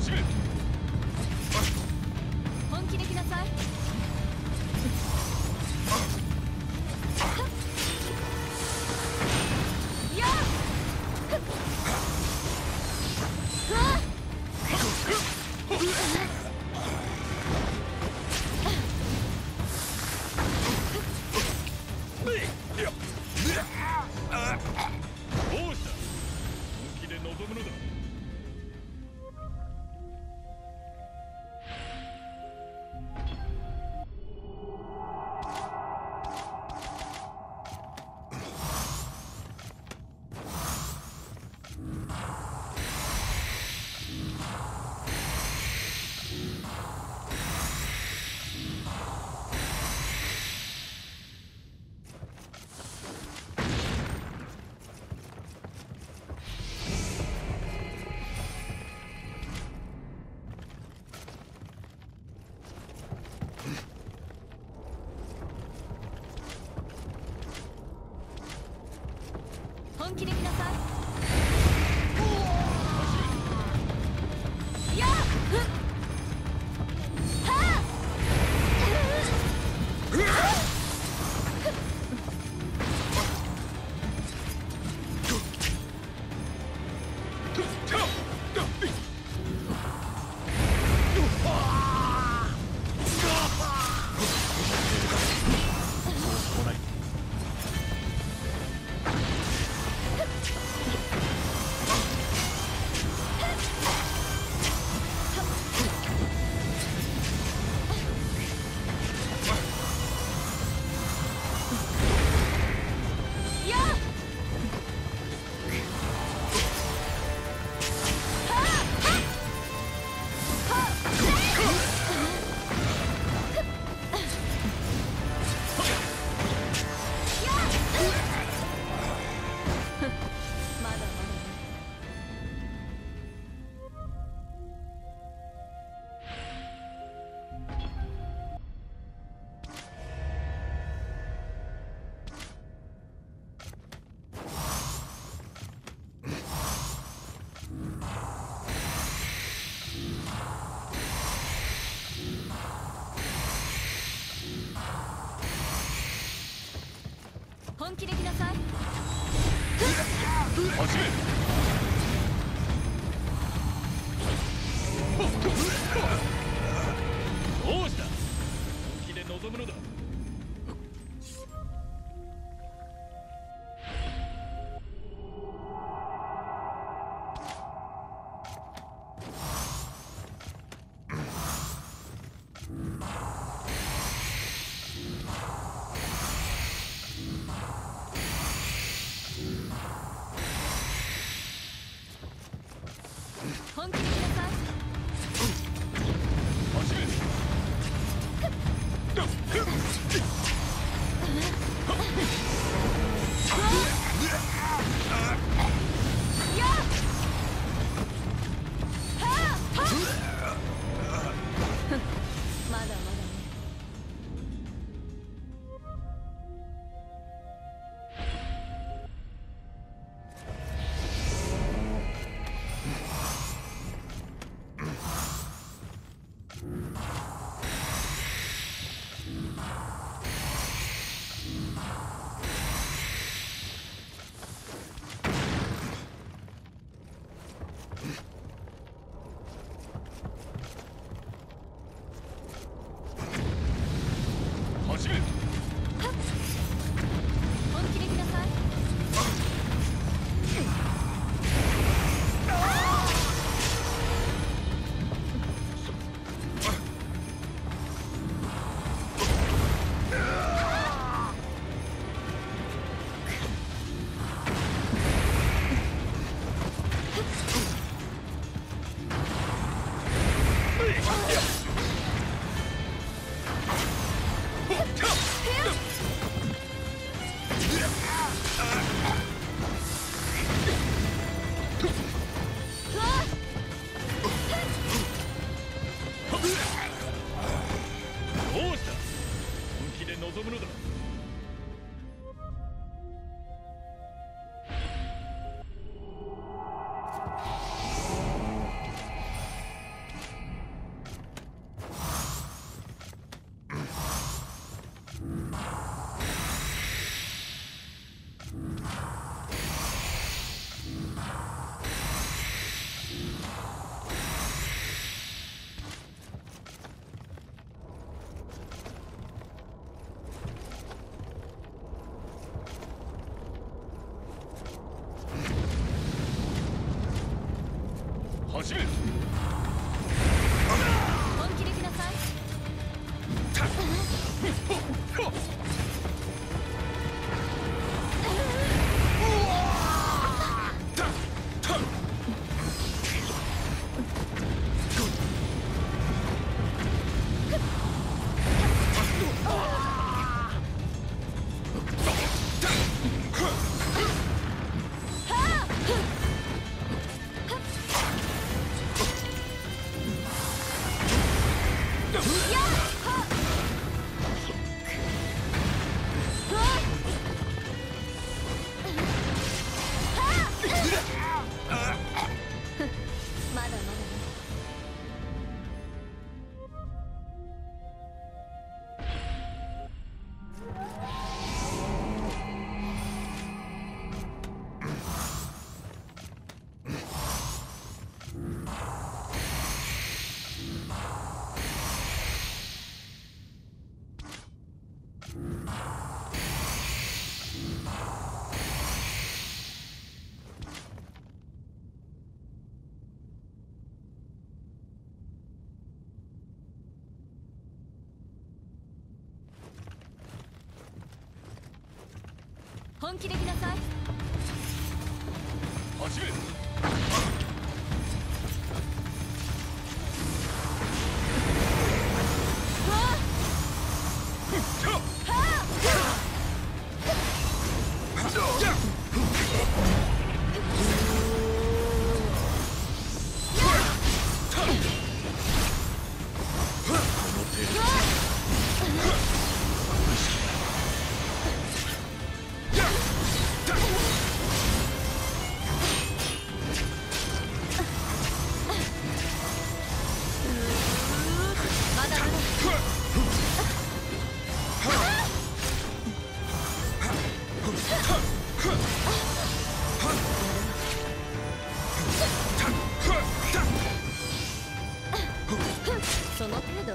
走れ。気でさい。始め。どうした？本気で臨むのだ。本気で来なさい。走れその程度。